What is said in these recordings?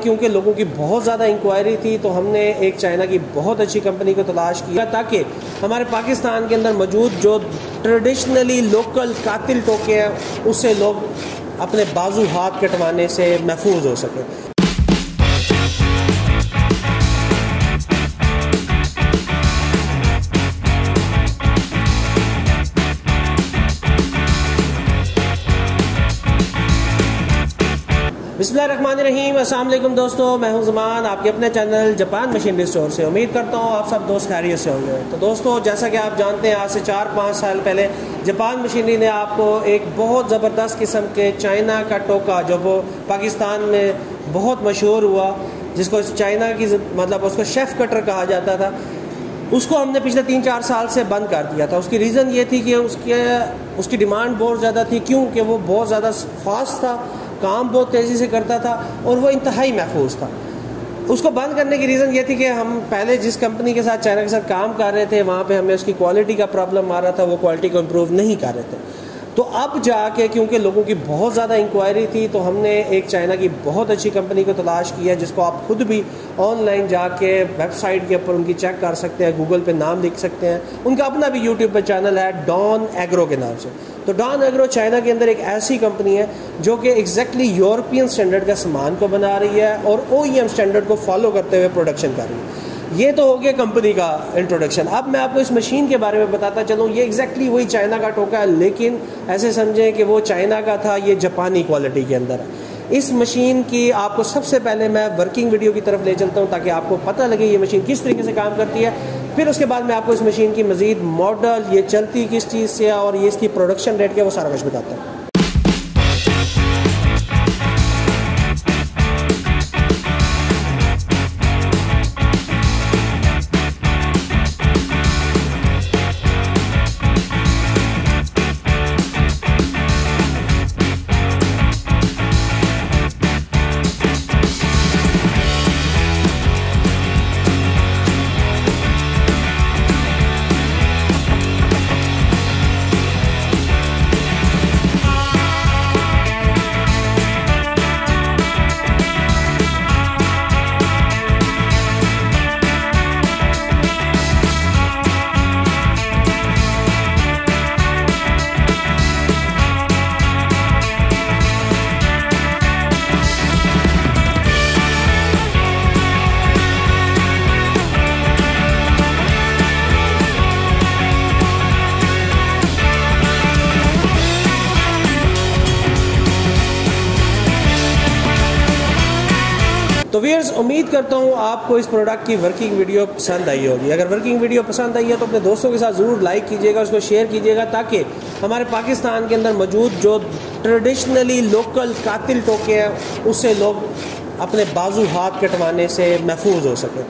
क्योंकि लोगों की बहुत ज़्यादा इंक्वायरी थी तो हमने एक चाइना की बहुत अच्छी कंपनी को तलाश किया ताकि हमारे पाकिस्तान के अंदर मौजूद जो ट्रेडिशनली लोकल कातिल टोके हैं उससे लोग अपने बाजू हाथ कटवाने से महफूज हो सके। अस्सलाम वालेकुम दोस्तों, मैं हूँ जमान आपके अपने चैनल जापान मशीनरी स्टोर से। उम्मीद करता हूँ आप सब दोस्त खैरियत से होंगे। तो दोस्तों, जैसा कि आप जानते हैं, आज से चार पाँच साल पहले जापान मशीनरी ने आपको एक बहुत ज़बरदस्त किस्म के चाइना का टोका, जो वो पाकिस्तान में बहुत मशहूर हुआ, जिसको चाइना की मतलब उसको शेफ़ कटर कहा जाता था, उसको हमने पिछले तीन चार साल से बंद कर दिया था। उसकी रीज़न ये थी कि उसके, उसकी डिमांड बहुत ज़्यादा थी, क्योंकि वो बहुत ज़्यादा फास्ट था काम बहुत तेज़ी से करता था और वो इंतहाई महफूज था। उसको बंद करने की रीज़न ये थी कि हम पहले जिस कंपनी के साथ चाइना के साथ काम कर रहे थे, वहाँ पे हमें उसकी क्वालिटी का प्रॉब्लम आ रहा था, वो क्वालिटी को इम्प्रूव नहीं कर रहे थे। तो अब जाके, क्योंकि लोगों की बहुत ज़्यादा इंक्वायरी थी तो हमने एक चाइना की बहुत अच्छी कंपनी को तलाश किया, जिसको आप खुद भी ऑनलाइन जाके वेबसाइट के ऊपर उनकी चेक कर सकते हैं गूगल पे नाम लिख सकते हैं। उनका अपना भी यूट्यूब पर चैनल है डॉन एग्रो के नाम से। तो डॉन एग्रो चाइना के अंदर एक ऐसी कंपनी है, जो कि एग्जैक्टली यूरोपियन स्टैंडर्ड का सामान को बना रही है और ओईएम स्टैंडर्ड को फॉलो करते हुए प्रोडक्शन कर रही है। ये तो हो गया कंपनी का इंट्रोडक्शन अब मैं आपको इस मशीन के बारे में बताता चलूँ, ये एग्जैक्टली वही चाइना का टोका है, लेकिन ऐसे समझें कि वो चाइना का था, ये जापानी क्वालिटी के अंदर है। इस मशीन की आपको सबसे पहले मैं वर्किंग वीडियो की तरफ़ ले चलता हूँ, ताकि आपको पता लगे ये मशीन किस तरीके से काम करती है। फिर उसके बाद मैं आपको इस मशीन की मज़ीद मॉडल ये चलती किस चीज़ से और ये इसकी प्रोडक्शन रेट क्या वो सारा कुछ बताता हूँ। तो वीयर्स उम्मीद करता हूँ आपको इस प्रोडक्ट की वर्किंग वीडियो पसंद आई होगी। अगर वर्किंग वीडियो पसंद आई है तो अपने दोस्तों के साथ ज़रूर लाइक कीजिएगा, उसको शेयर कीजिएगा, ताकि हमारे पाकिस्तान के अंदर मौजूद जो ट्रेडिशनली लोकल कातिल टोके हैं उससे लोग अपने बाजू हाथ कटवाने से महफूज हो सके।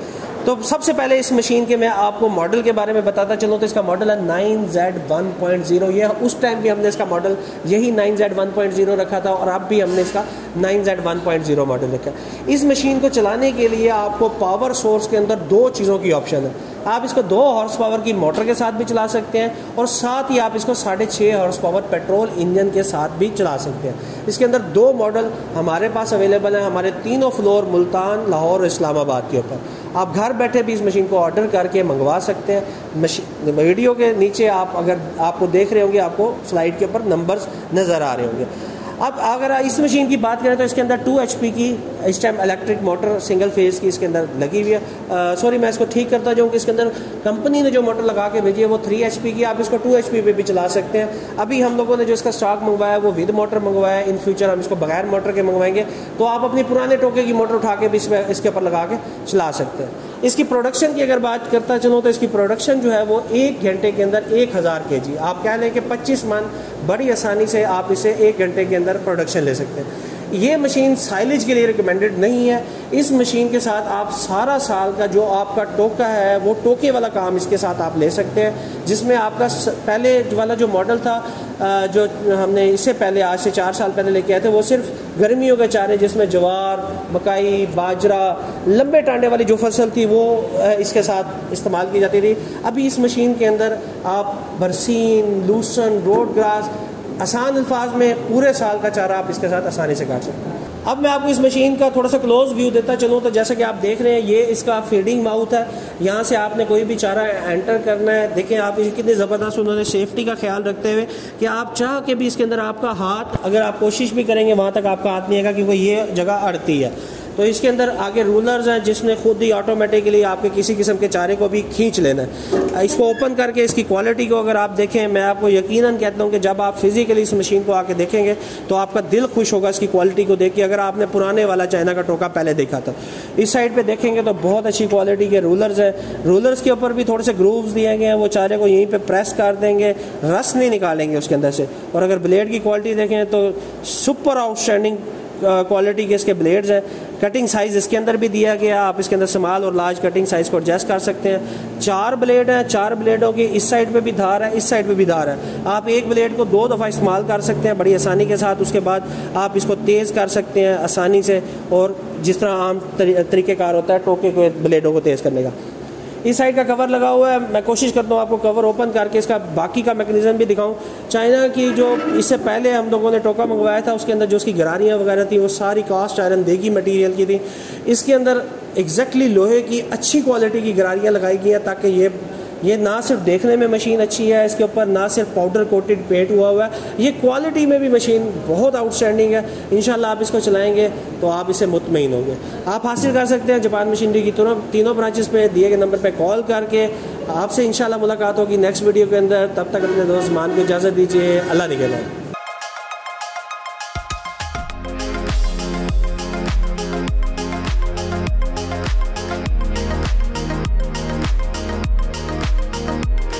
तो सबसे पहले इस मशीन के मैं आपको मॉडल के बारे में बताता चलूँ तो इसका मॉडल है nine Z one point zero ये उस टाइम भी हमने इसका मॉडल यही nine Z one point zero रखा था और अब भी हमने इसका nine Z one point zero model रखा इस मशीन को चलाने के लिए आपको पावर सोर्स के अंदर दो चीज़ों की ऑप्शन है। आप इसको दो हॉर्स पावर की मोटर के साथ भी चला सकते हैं और साथ ही आप इसको साढ़े छः हॉर्स पावर पेट्रोल इंजन के साथ भी चला सकते हैं। इसके अंदर दो मॉडल हमारे पास अवेलेबल हैं, हमारे तीनों फ्लोर मुल्तान, लाहौर और इस्लामाबाद के ऊपर। आप घर बैठे भी इस मशीन को ऑर्डर करके मंगवा सकते हैं। मशीन वीडियो के नीचे आप अगर आपको देख रहे होंगे, आपको स्लाइड के ऊपर नंबर्स नज़र आ रहे होंगे। अब अगर इस मशीन की बात करें तो इसके अंदर टू एच की, इस time electric motor single phase की इसके अंदर लगी हुई है। सॉरी मैं इसको ठीक करता जाऊँ कि इसके अंदर कंपनी ने जो मोटर लगा के भेजी है वो थ्री एच की आप इसको टू एच पे भी चला सकते हैं। अभी हम लोगों ने जो इसका स्टॉक मंगवाया वो विद मोटर मंगवाया इन फ्यूचर हम इसको बगैर मोटर के मंगवाएँगे। तो आप अपनी पुराने टोके की मोटर उठा के भी इसमें, इसके ऊपर लगा के चला सकते हैं। इसकी प्रोडक्शन की अगर बात करता चलो तो इसकी प्रोडक्शन जो है वो एक घंटे के अंदर एक हज़ार के जी। आप कह लें कि पच्चीस मन बड़ी आसानी से आप इसे एक घंटे के अंदर प्रोडक्शन ले सकते हैं। ये मशीन साइलेज के लिए रिकमेंडेड नहीं है। इस मशीन के साथ आप सारा साल का जो आपका टोका है, वो टोके वाला काम इसके साथ आप ले सकते हैं, जिसमें आपका पहले वाला जो मॉडल था जो हमने इससे पहले, आज से चार साल पहले लेके आए थे, वो सिर्फ़ गर्मियों के चारे जिसमें जवार, मकई, बाजरा, लंबे टांडे वाली जो फ़सल थी, वो इसके साथ इस्तेमाल की जाती थी। अभी इस मशीन के अंदर आप बरसीन, लूसन, रोड ग्रास, आसान अल्फाज में पूरे साल का चारा आप इसके साथ आसानी से काट सकते हैं। अब मैं आपको इस मशीन का थोड़ा सा क्लोज व्यू देता चलूँ तो जैसा कि आप देख रहे हैं, ये इसका फीडिंग माउथ है। यहाँ से आपने कोई भी चारा एंटर करना है। देखें, आप कितनी ज़बरदस्त उन्होंने सेफ्टी का ख्याल रखते हुए कि आप चाह के भी इसके अंदर आपका हाथ, अगर आप कोशिश भी करेंगे, वहाँ तक आपका हाथ नहीं आएगा, क्योंकि ये जगह अड़ती है। तो इसके अंदर आगे रूलर्स हैं जिसने खुद ही ऑटोमेटिकली आपके किसी किस्म के चारे को भी खींच लेना है। इसको ओपन करके इसकी क्वालिटी को अगर आप देखें, मैं आपको यकीनन कहता हूँ कि जब आप फिजिकली इस मशीन को आके देखेंगे तो आपका दिल खुश होगा इसकी क्वालिटी को देख के, अगर आपने पुराने वाला चाइना का टोका पहले देखा था। इस साइड पर देखेंगे तो बहुत अच्छी क्वालिटी के रूलर्स हैं। रूलर्स के ऊपर भी थोड़े से ग्रूव्स दिए गए हैं, वो चारे को यहीं पर प्रेस कर देंगे, रस नहीं निकालेंगे उसके अंदर से। और अगर ब्लेड की क्वालिटी देखें तो सुपर आउटस्टैंडिंग क्वालिटी के इसके ब्लेड्स हैं। कटिंग साइज़ इसके अंदर भी दिया गया, आप इसके अंदर स्मॉल और लार्ज कटिंग साइज़ को एडजस्ट कर सकते हैं। चार ब्लेड हैं, चार ब्लेडों की इस साइड पे भी धार है, इस साइड पे भी धार है। आप एक ब्लेड को दो दफ़ा इस्तेमाल कर सकते हैं, बड़ी आसानी के साथ, उसके बाद आप इसको तेज़ कर सकते हैं आसानी से, और जिस तरह आम तरीक़ेकार होता है, टोके को ब्लेडों को तेज़ करने का। इस साइड का कवर लगा हुआ है। मैं कोशिश करता हूँ आपको कवर ओपन करके इसका बाकी का मैकेनिज्म भी दिखाऊँ। चाइना की जो इससे पहले हम लोगों ने टोका मंगवाया था, उसके अंदर जो उसकी गरारियाँ वगैरह थी, वो सारी कास्ट आयरन देगी मटीरियल की थी। इसके अंदर एग्जैक्टली लोहे की अच्छी क्वालिटी की गरारियाँ लगाई गई हैं ताकि ये ये ना सिर्फ़ देखने में मशीन अच्छी है, इसके ऊपर ना सिर्फ़ पाउडर कोटेड पेंट हुआ हुआ है, ये क्वालिटी में भी मशीन बहुत आउटस्टैंडिंग है। इन आप इसको चलाएँगे तो आप इसे मुतमिन होंगे। आप हासिल कर सकते हैं जापान मशीनरी की तीनों तीनों ब्रांचेस पे, दिए गए नंबर पे कॉल करके। आपसे इंशाल्लाह मुलाकात होगी नेक्स्ट वीडियो के अंदर। तब तक अपने दोस्त मान को इजाज़त दीजिए। अल्लाह निकल